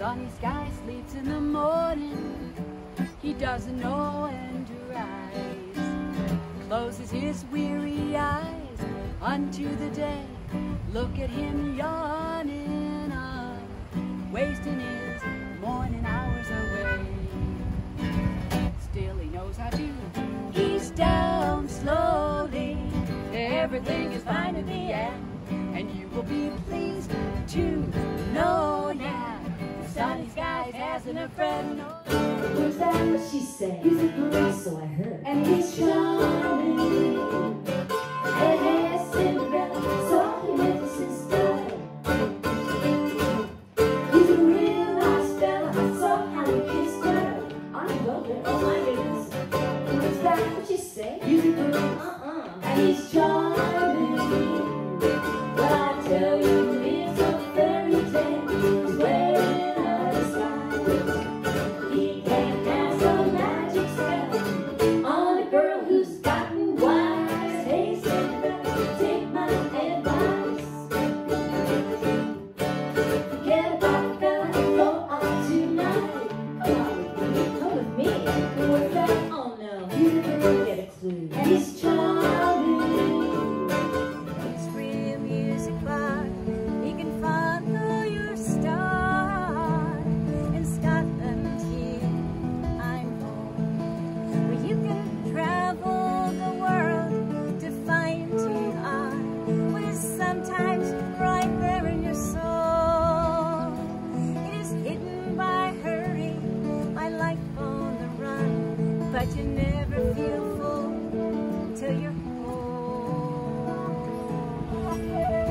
Sunny sky sleeps in the morning. He doesn't know when to rise. Closes his weary eyes unto the day. Look at him yawning wasting his morning hours away. Still he knows how to ease down slowly. Everything is fine in the end, and you will be pleased to hasn't a friend. Was that what she said? He's a girl, So I heard. and he's charming. Hey, hey, Cinderella, so lives his style. He's a real nice fella, so how he kissed her. I know that. Oh my goodness. Was that what you said? He's a girl, Uh-uh. and he's Thank you.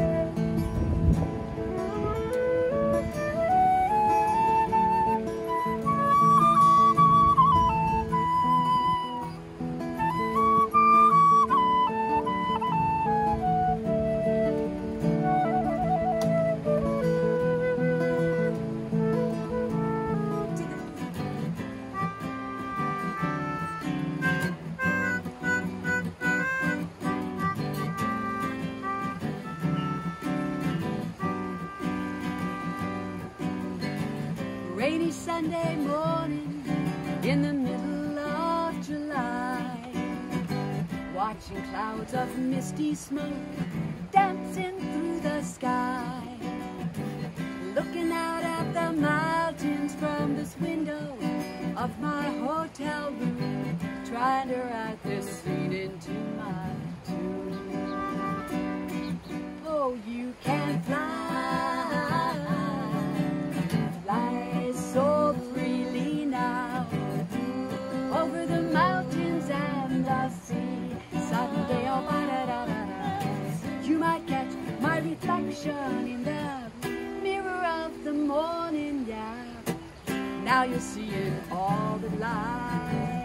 Sunday morning in the middle of July. Watching clouds of misty smoke dancing through the sky. Looking out at the mountains from this window of my hotel room. Trying to write this scene into my tune. Oh, you can fly, Now you see it all the light.